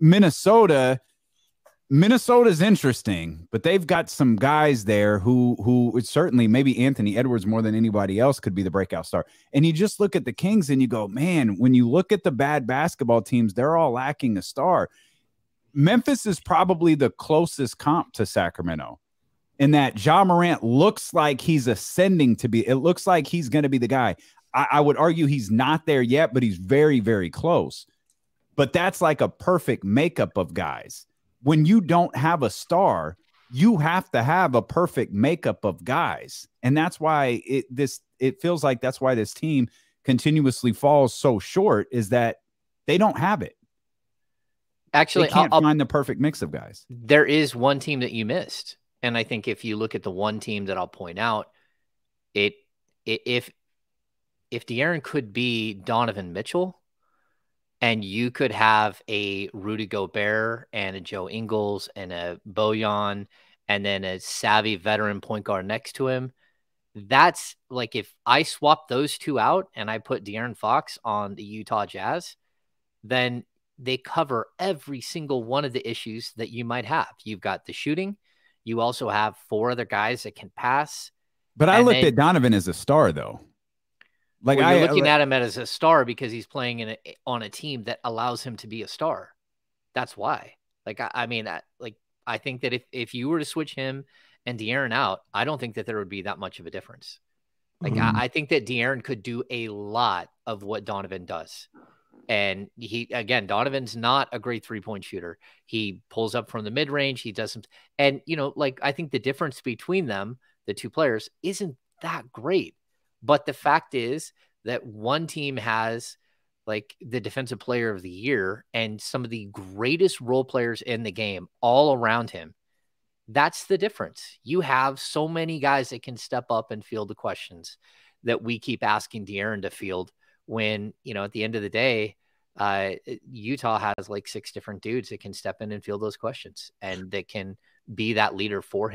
Minnesota, Minnesota's interesting, but they've got some guys there who who certainly maybe Anthony Edwards more than anybody else could be the breakout star. And you just look at the Kings and you go, man, when you look at the bad basketball teams, they're all lacking a star. Memphis is probably the closest comp to Sacramento in that Ja Morant looks like he's ascending to be, it looks like he's going to be the guy. I, I would argue he's not there yet, but he's very, very close. But that's like a perfect makeup of guys when you don't have a star, you have to have a perfect makeup of guys. And that's why it this it feels like that's why this team continuously falls so short is that they don't have it. Actually, they can't I'll, find the perfect mix of guys. There is one team that you missed. And I think if you look at the one team that I'll point out, it, it if if De'Aaron could be Donovan Mitchell, and you could have a Rudy Gobert and a Joe Ingles and a Bojan and then a savvy veteran point guard next to him. That's like if I swap those two out and I put De'Aaron Fox on the Utah Jazz, then they cover every single one of the issues that you might have. You've got the shooting. You also have four other guys that can pass. But I looked at Donovan as a star, though. Like well, you're I, looking at him as a star because he's playing in a, on a team that allows him to be a star. That's why. Like I, I mean, I, like I think that if if you were to switch him and De'Aaron out, I don't think that there would be that much of a difference. Like mm-hmm. I, I think that De'Aaron could do a lot of what Donovan does. And he again, Donovan's not a great three point shooter. He pulls up from the mid range. He doesn't, and you know, like I think the difference between them, the two players, isn't that great. But the fact is that one team has like the defensive player of the year and some of the greatest role players in the game all around him. That's the difference. You have so many guys that can step up and field the questions that we keep asking De'Aaron to field when, you know, at the end of the day, uh, Utah has like six different dudes that can step in and field those questions and that can be that leader for him.